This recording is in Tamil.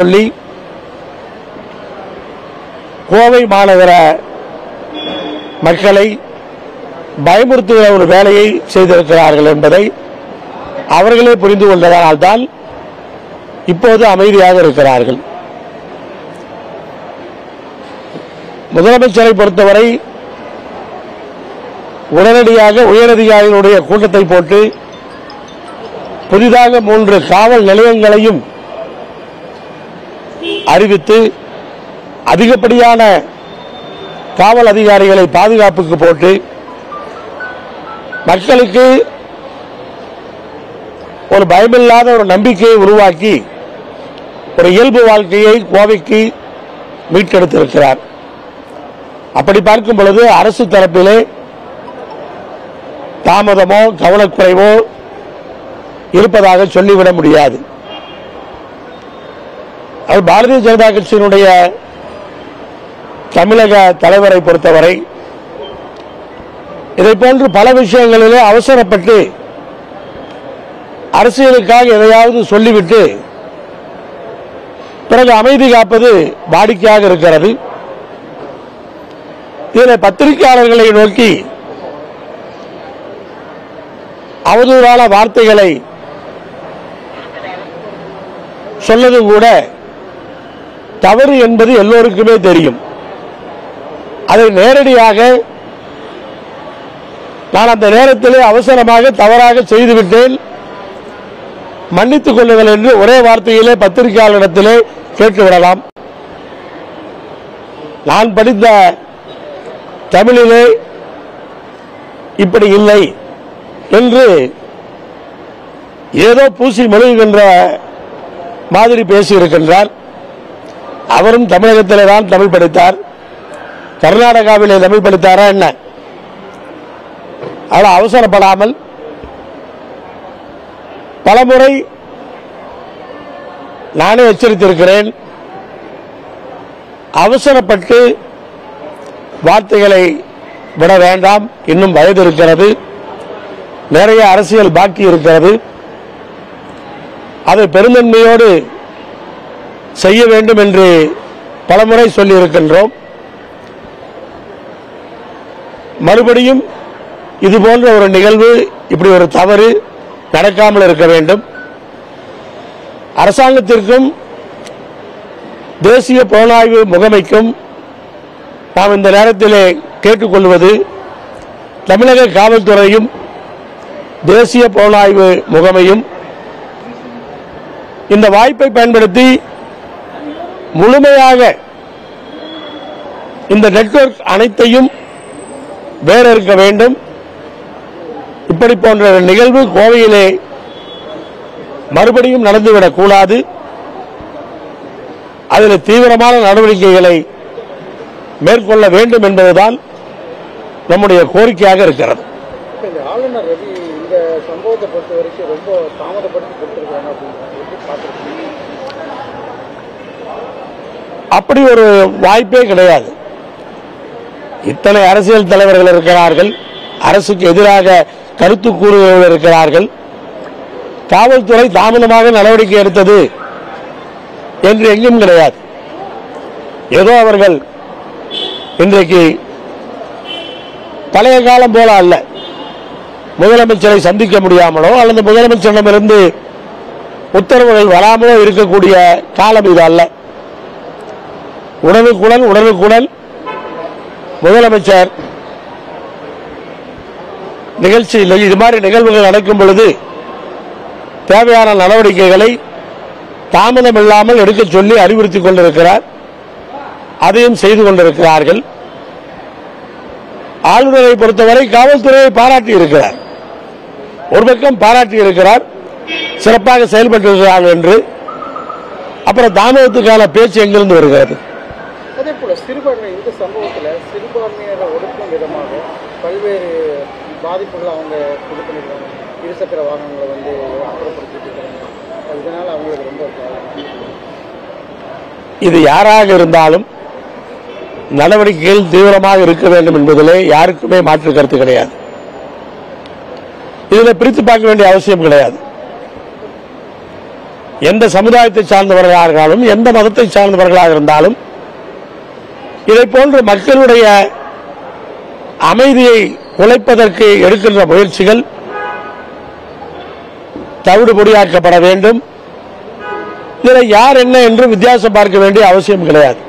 சொல்லி கோவை மாநகர மக்களை பயமுறுத்துகிற ஒரு வேலையை செய்திருக்கிறார்கள் என்பதை அவர்களே புரிந்து கொண்டதனால்தான் இப்போது அமைதியாக இருக்கிறார்கள். முதலமைச்சரை பொறுத்தவரை உடனடியாக உயரதிகாரிகளுடைய கூட்டத்தை போட்டு புதிதாக மூன்று காவல் நிலையங்களையும் அறிவித்து அதிகப்படியான காவல் அதிகாரிகளை பாதுகாப்புக்கு போட்டு மக்களுக்கு ஒரு பயமில்லாத ஒரு நம்பிக்கையை உருவாக்கி ஒரு இயல்பு வாழ்க்கையை கோவைக்கு மீட்டெடுத்திருக்கிறார். அப்படி பார்க்கும் பொழுது அரசு தரப்பிலே தாமதமோ கவனக்குறைவோ இருப்பதாக சொல்லிவிட முடியாது. அது பாரதிய ஜனதா கட்சியினுடைய தமிழக தலைவரை பொறுத்தவரை இதை போன்று பல விஷயங்களிலே அவசரப்பட்டு அரசியலுக்காக எதையாவது சொல்லிவிட்டு பிறகு அமைதி காப்பது வாடிக்கையாக இருக்கிறது. இதில் பத்திரிகையாளர்களை நோக்கி அவதூறான வார்த்தைகளை சொல்லதும் கூட தவறு என்பது எல்லோருக்குமே தெரியும். அதை நேரடியாக நான் அந்த நேரத்திலே அவசரமாக தவறாக செய்துவிட்டேன். மன்னித்துக் கொள்ளுங்கள் என்று ஒரே வார்த்தையிலே பத்திரிகையாளரிடத்திலே கேட்டுவிடலாம் நான் படித்த தமிழிலே இப்படி இல்லை என்று ஏதோ பூசி மொழிகின்ற மாதிரி பேசியிருக்கின்றார். அவரும் தமிழகத்திலே தான் தமிழ் படித்தார். கர்நாடகாவிலே தமிழ் படித்தாரா என்ன? அவ்வளவு அவசரப்படாமல் பலமுறை நானே எச்சரித்திருக்கிறேன். அவசரப்பட்டு வார்த்தைகளை விட வேண்டாம். இன்னும் வயது இருக்கிறது. நிறைய அரசியல் பாக்கி இருக்கிறது. அதை பெருந்தன்மையோடு செய்ய வேண்டும் என்று பலமுறை சொல்லியிருக்கின்றோம். மறுபடியும் இது போன்ற ஒரு நிகழ்வு இப்படி ஒரு தவறு நடக்காமல் இருக்க வேண்டும். அரசாங்கத்திற்கும் தேசிய புலனாய்வு முகமைக்கும் நாம் இந்த நேரத்திலே கேட்டுக்கொள்வது தமிழக காவல்துறையும் தேசிய புலனாய்வு முகமையும் இந்த வாய்ப்பை பயன்படுத்தி முழுமையாக இந்த நெட்வொர்க் அனைத்தையும் வேற இருக்க வேண்டும். இப்படி போன்ற நிகழ்வு கோவையிலே மறுபடியும் நடந்துவிடக் கூடாது. அதில் தீவிரமான நடவடிக்கைகளை மேற்கொள்ள வேண்டும் என்பதுதான் நம்முடைய கோரிக்கையாக இருக்கிறது. ஆளுநர் ரவி இந்த சம்பவத்தை பொறுத்த வரைக்கும் ரொம்ப தாமதப்படுத்தி கொடுத்திருக்காங்க அப்படின்னு பார்த்துருக்கீங்க? அப்படி ஒரு வாய்ப்பே கிடையாது. இத்தனை அரசியல் தலைவர்கள் இருக்கிறார்கள். அரசுக்கு எதிராக கருத்து கூறுகிறவர்கள் இருக்கிறார்கள். காவல்துறை தாமதமாக நடவடிக்கை எடுத்தது என்று எங்கும் கிடையாது. ஏதோ அவர்கள் இன்றைக்கு பழைய காலம் போல அல்ல. முதலமைச்சரை சந்திக்க முடியாமலோ அல்லது முதலமைச்சரிடமிருந்து உத்தரவுகள் வராமலோ இருக்கக்கூடிய காலம் இது அல்ல. உடனுக்குடன் உடனுக்குடன் முதலமைச்சர் நிகழ்ச்சி இது மாதிரி நிகழ்வுகள் நடக்கும் பொழுது தேவையான நடவடிக்கைகளை தாமதம் இல்லாமல் எடுக்க சொல்லி அறிவுறுத்திக் கொண்டிருக்கிறார். அதையும் செய்து கொண்டிருக்கிறார்கள். ஆளுநரை பொறுத்தவரை காவல்துறையை பாராட்டி இருக்கிறார். ஒரு பக்கம் பாராட்டி இருக்கிறார். சிறப்பாக செயல்பட்டிருக்கிறார்கள் என்று. அப்புறம் தாமதத்துக்கான பேச்சு எங்கிருந்து வருகிறது? அதே சிறுபான்மை இந்த சம்பவத்தில் சிறுபான்மையரை ஒடுக்கும் விதமாக பல்வேறு பாதிப்புகளை அவங்க இது பண்ணியிருக்காங்க இருசக்கர வாகனங்களை வந்து அப்புறப்படுத்திட்டு இருக்காங்க. இதனால் அவங்களுக்கு ரொம்ப இது யாராக இருந்தாலும் நடவடிக்கைகள் தீவிரமாக இருக்க வேண்டும் என்பதிலே யாருக்குமே மாற்று கருத்து கிடையாது. இதில் பிரித்து பார்க்க வேண்டிய அவசியம் கிடையாது. எந்த சமுதாயத்தை சார்ந்தவர்களாக இருந்தாலும் எந்த மதத்தை சார்ந்தவர்களாக இருந்தாலும் இதை போன்று மக்களுடைய அமைதியை குலைப்பதற்கு எடுக்கின்ற முயற்சிகள் தவிடுபொடியாக்கப்பட வேண்டும். இதில் யார் என்ன என்று வித்தியாசம் பார்க்க வேண்டிய அவசியம் கிடையாது.